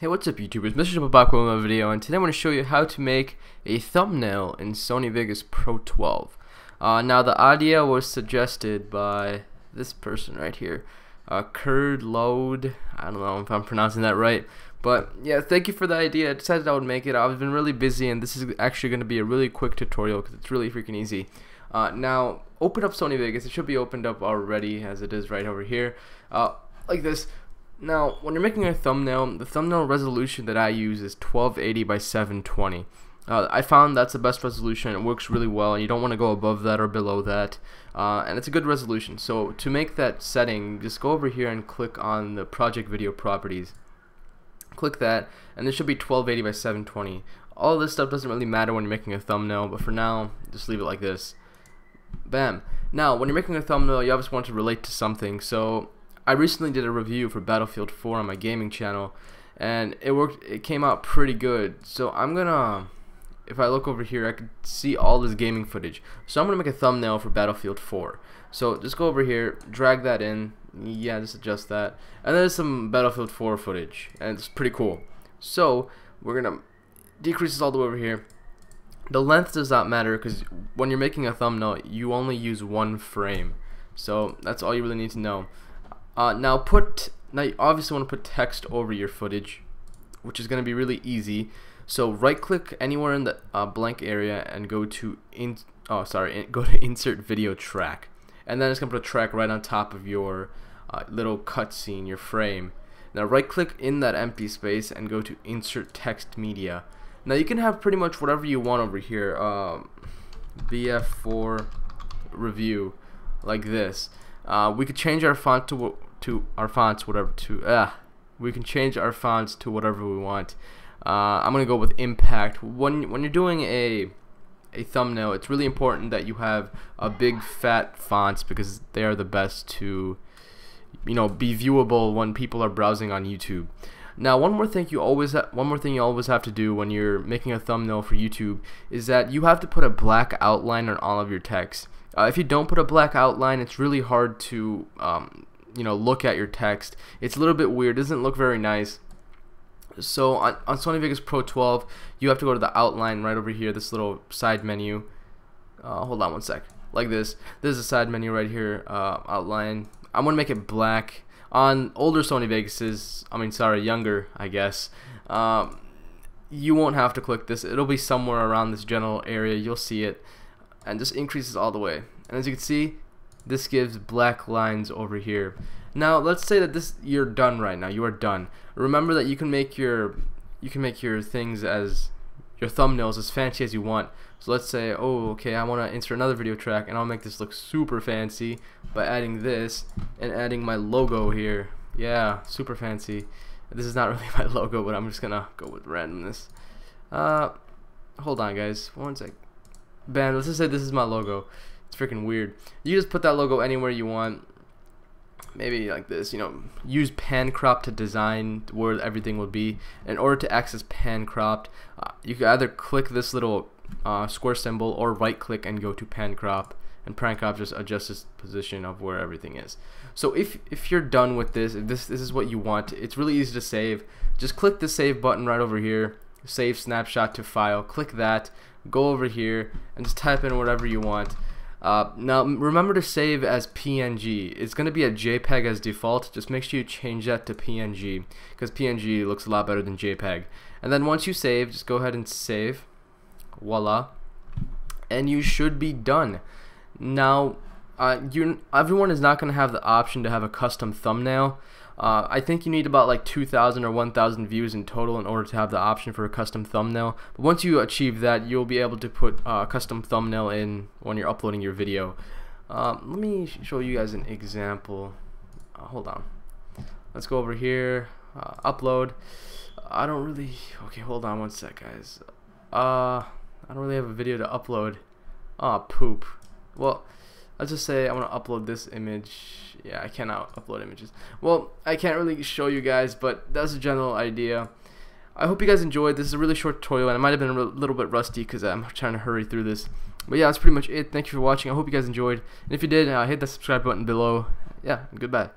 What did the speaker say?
Hey what's up YouTubers, Mr. Back with another video and today I'm going to show you how to make a thumbnail in Sony Vegas Pro 12. Uh, now the idea was suggested by this person right here, uh, Curd Load, I don't know if I'm pronouncing that right, but yeah thank you for the idea, I decided I would make it, I've been really busy and this is actually going to be a really quick tutorial because it's really freaking easy. Uh, now open up Sony Vegas, it should be opened up already as it is right over here, uh, like this now, when you're making a thumbnail, the thumbnail resolution that I use is 1280 by 720. Uh, I found that's the best resolution. It works really well, and you don't want to go above that or below that. Uh, and it's a good resolution. So to make that setting, just go over here and click on the project video properties. Click that, and this should be 1280 by 720. All this stuff doesn't really matter when you're making a thumbnail, but for now, just leave it like this. Bam. Now, when you're making a thumbnail, you obviously want to relate to something. So I recently did a review for Battlefield 4 on my gaming channel and it worked it came out pretty good. So I'm gonna if I look over here I can see all this gaming footage. So I'm gonna make a thumbnail for Battlefield 4 so just go over here drag that in. Yeah just adjust that. And there's some Battlefield 4 footage and it's pretty cool. So we're gonna decrease this all the way over here. The length does not matter because when you're making a thumbnail you only use one frame. So that's all you really need to know uh, now put now you obviously want to put text over your footage, which is going to be really easy. So right click anywhere in the uh, blank area and go to in oh sorry in, go to insert video track, and then it's going to put a track right on top of your uh, little cutscene, your frame. Now right click in that empty space and go to insert text media. Now you can have pretty much whatever you want over here. Um, BF4 review like this. Uh, we could change our font to to our fonts whatever to uh, we can change our fonts to whatever we want. Uh, I'm gonna go with impact. When when you're doing a a thumbnail it's really important that you have a big fat fonts because they are the best to you know be viewable when people are browsing on YouTube. Now one more thing you always one more thing you always have to do when you're making a thumbnail for YouTube is that you have to put a black outline on all of your text uh, if you don't put a black outline it's really hard to um, you know look at your text. It's a little bit weird. Doesn't look very nice. So on, on Sony Vegas Pro 12 you have to go to the outline right over here this little side menu. Uh, hold on one sec. Like this. This is a side menu right here uh, outline. I'm gonna make it black. On older Sony Vegas's I mean sorry younger I guess um, you won't have to click this. It'll be somewhere around this general area. You'll see it and just increases all the way. And as you can see this gives black lines over here. Now let's say that this you're done right now. You are done. Remember that you can make your you can make your things as your thumbnails as fancy as you want. So let's say oh okay I want to insert another video track and I'll make this look super fancy by adding this and adding my logo here. Yeah super fancy. This is not really my logo but I'm just gonna go with randomness. Uh hold on guys. One sec bam let's just say this is my logo it's freaking weird. You just put that logo anywhere you want. Maybe like this, you know, use pan crop to design where everything will be. In order to access pan cropped, uh, you can either click this little uh, square symbol or right click and go to pan crop and pan crop just adjusts the position of where everything is. So if if you're done with this, if this this is what you want, it's really easy to save. Just click the save button right over here, save snapshot to file. Click that, go over here and just type in whatever you want. Uh, now remember to save as PNG. It's going to be a JPEG as default. Just make sure you change that to PNG because PNG looks a lot better than JPEG. And then once you save, just go ahead and save. Voila. And you should be done. Now, uh, you everyone is not going to have the option to have a custom thumbnail. Uh, I think you need about like 2,000 or 1,000 views in total in order to have the option for a custom thumbnail. But once you achieve that, you'll be able to put a uh, custom thumbnail in when you're uploading your video. Um, let me show you guys an example. Uh, hold on. Let's go over here. Uh, upload. I don't really. Okay, hold on one sec, guys. Uh, I don't really have a video to upload. Ah, oh, poop. Well, let's just say I want to upload this image. Yeah I cannot upload images. Well I can't really show you guys but that's a general idea. I hope you guys enjoyed. This is a really short tutorial and it might have been a little bit rusty because I'm trying to hurry through this. But yeah that's pretty much it. Thank you for watching. I hope you guys enjoyed. And if you did uh, hit the subscribe button below. Yeah goodbye